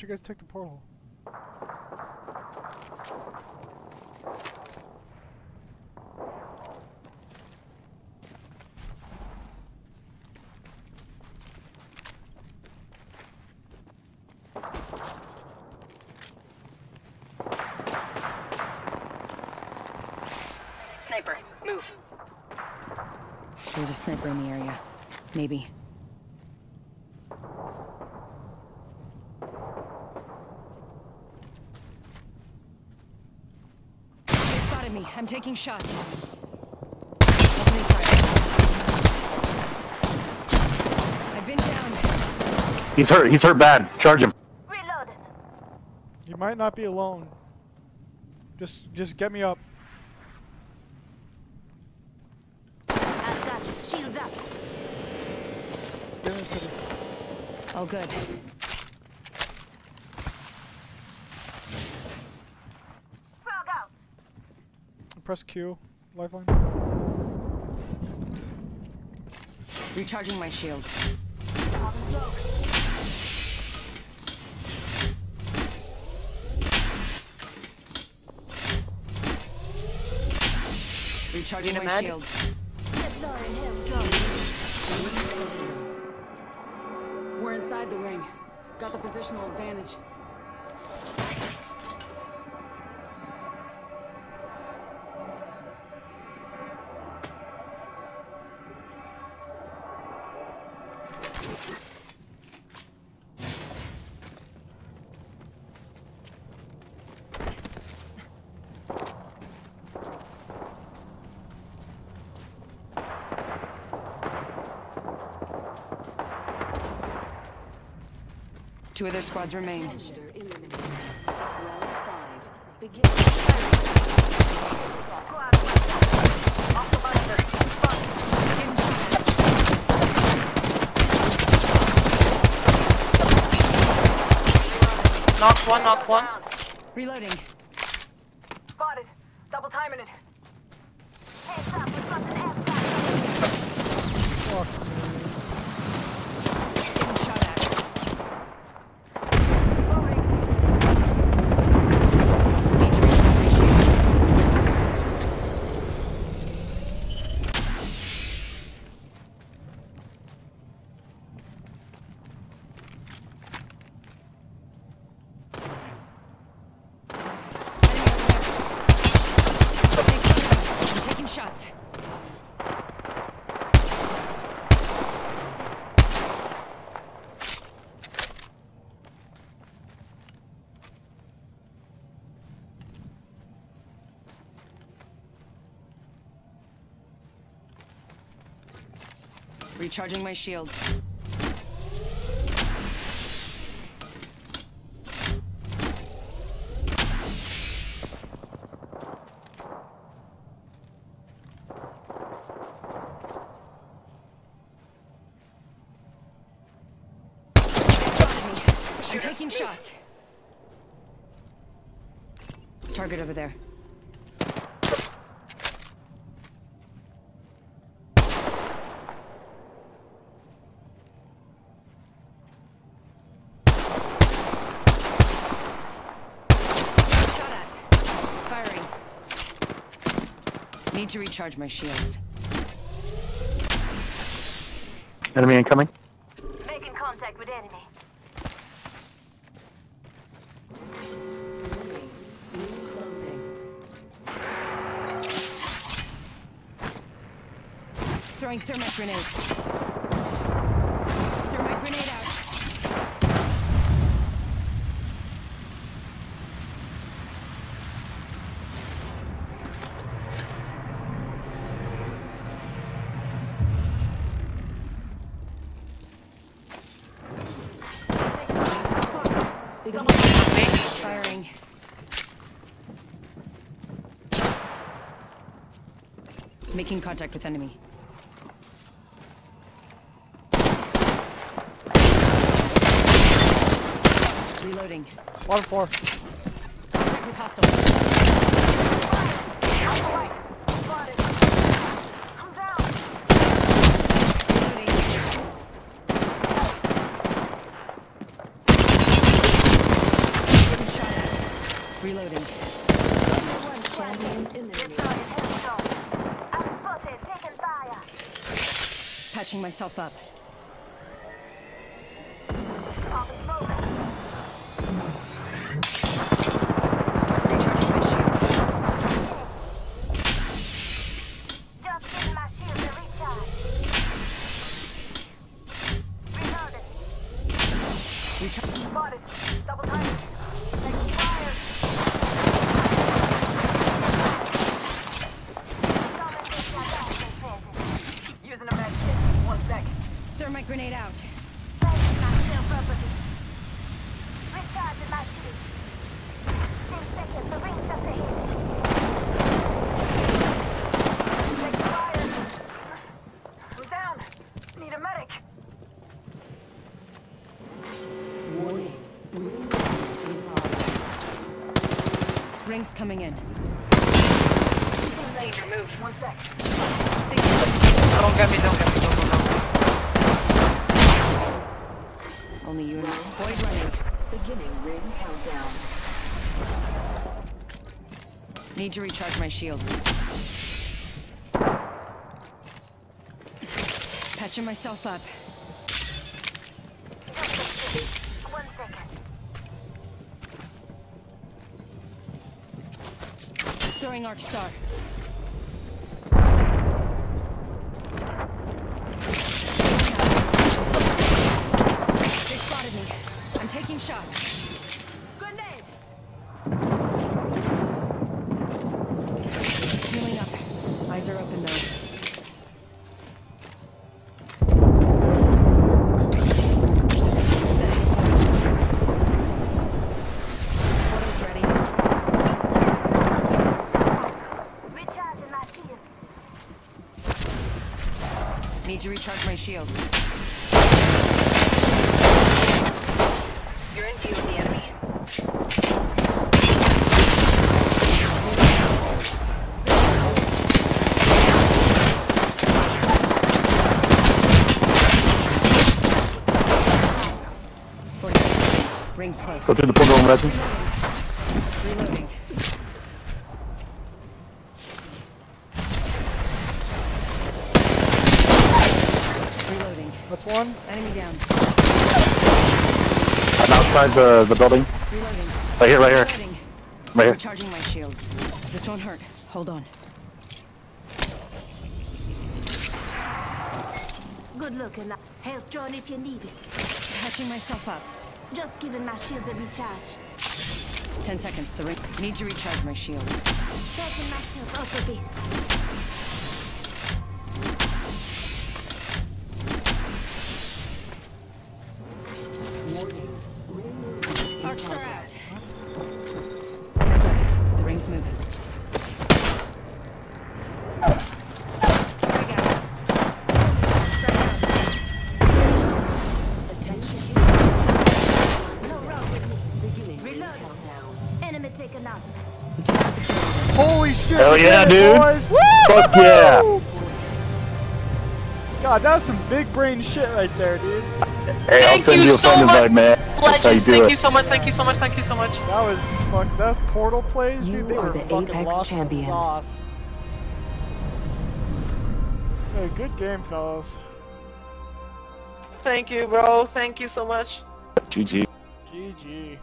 don't you guys take the portal? Sniper, move. There's a sniper in the area. Maybe. They spotted me. I'm taking shots. Opening fire. I've been down. He's hurt. He's hurt bad. Charge him. Reloading. You might not be alone. Just, just get me up. I've got you. Shields up. Get in the city. Oh, good. Frag out. Press Q. Lifeline. Recharging my shields. Recharging my med? shields. We're inside the ring. Got the positional advantage. Two other squads remain. Knock one, knock one. Reloading. Spotted. Double timing it. Heads up, we've got an airstrike. Fuck. Getting shot at. Need to recharge my shields. I'm taking shots. Recharging my shields. I'm taking shots. Target over there. Shot at. Firing. Need to recharge my shields. Enemy incoming. Making contact with enemy. Throwing thermite grenade. Thermite grenade out. Firing. Making contact with enemy. Reloading. Bottom floor. Contact with hostile. Reloading. Reloading. Champion eliminated. I'm spotted, taking fire. Patching myself up. Thermite grenade out. Placing myself up again. Recharging my shield. Ten seconds. The ring's just ahead. Taking fire. I'm down. Need a medic. Rings coming in. Danger, move. One sec. Don't get me, don't get me, don't go, don't. Only you and I. Void running. Beginning ring countdown. Need to recharge my shields. Patching myself up. One second. Throwing arc star. Need to recharge my shields. You're in view of the enemy. Forty-eight seconds. Rings close. Go through the portal and resin. Reloading. Reloading. That's one. Enemy down. I'm outside the, the building. Reloading. Right here, right here. Reloading. Right here. Recharging my shields. This won't hurt. Hold on. Good looking. Health join if you need it. Patching myself up. Just giving my shields a recharge. Ten seconds. The ring. Need to recharge my shields. Taking myself up a bit. Arc out. Heads up. The ring's moving. Frag out. Frag out. Attention. No route with me. Beginning ring Reload. countdown. Enemy taken out. Holy shit. Hell yeah, dude. Boys. Woo! Fuck yeah. God, that was some big brain shit right there, dude. Hey, I'll Thank send you you a so friend much, invite, man. That's how you Legends, do thank it. you so much, thank you so much, thank you so much. That was fuck. Those portal plays, dude. You They are were the fucking Apex lost champions. sauce. Hey, good game, fellas. Thank you, bro. Thank you so much. GG. GG.